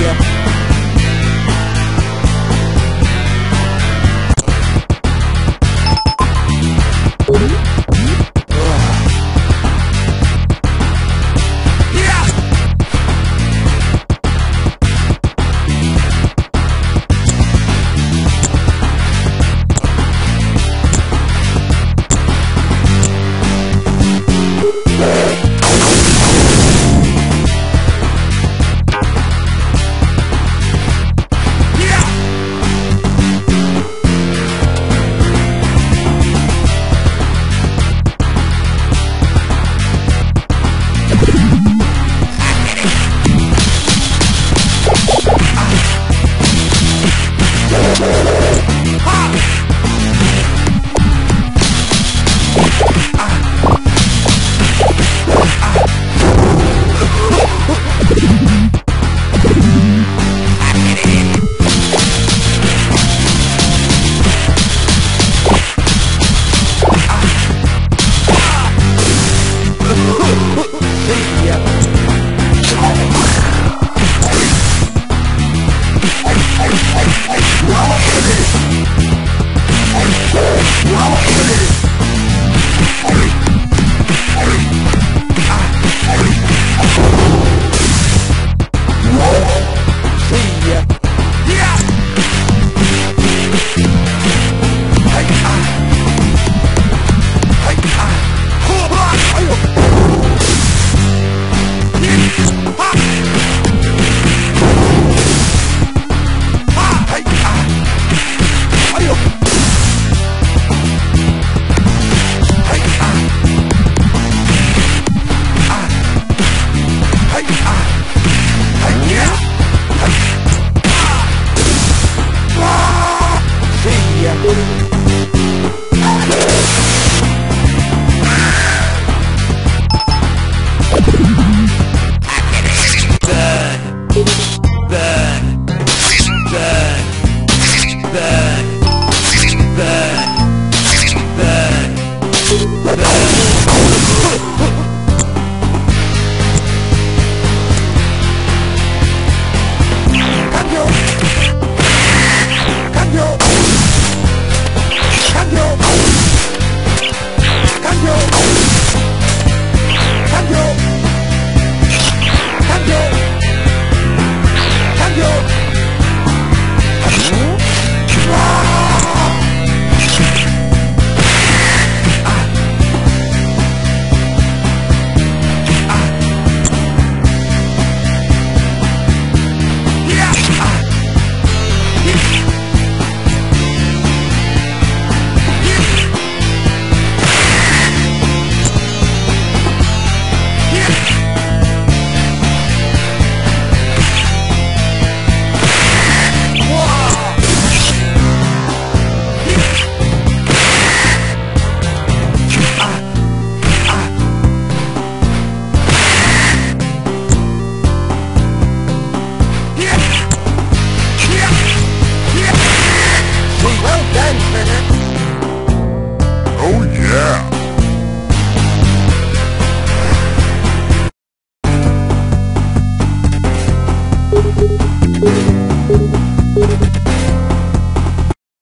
Yeah.